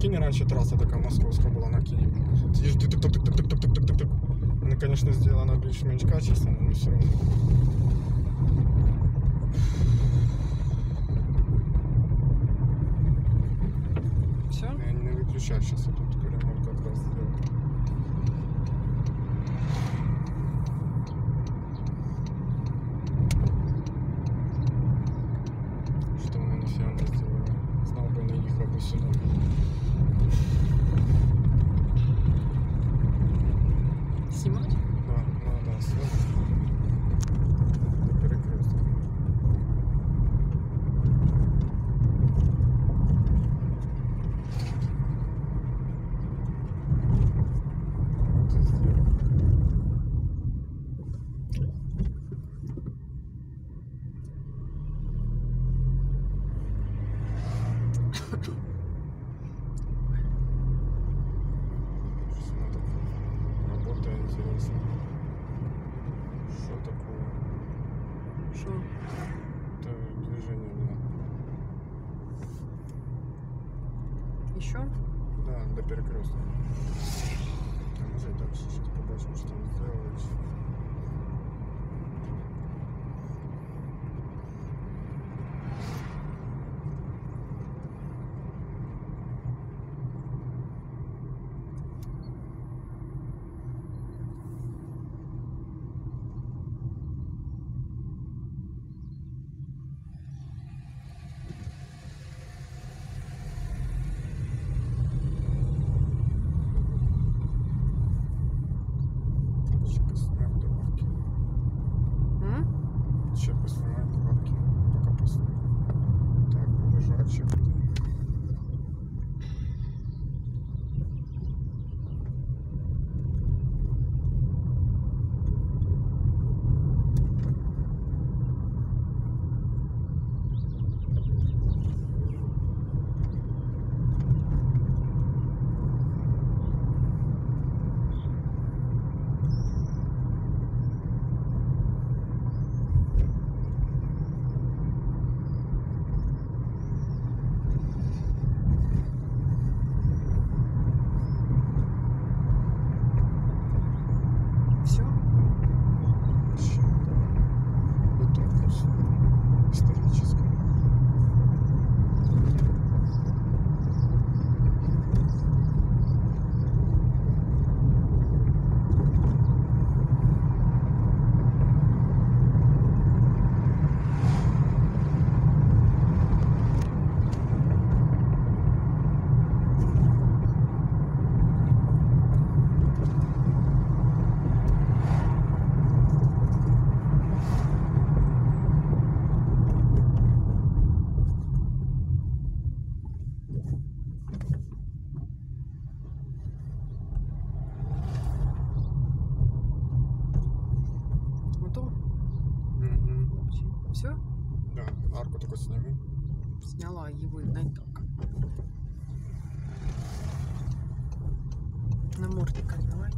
Киеве раньше трасса такая московская была на Киеве. Едешь тык тык тык тык тык тык тык тык тык Она, конечно, сделана більш-менш качественно, но все равно. Все? Я не выключаю сейчас, я тут ремонт как раз сделал. Что мы на фіана сделали? Знав би, не їхав би сюди. прокатилась. Что такое? Что? Это движение было. Еще? Да, до перекрестка. Там уже так что-то побольше, что там сделать. Все? Да, арку только сними. Сняла его на так. Намордник отдавай.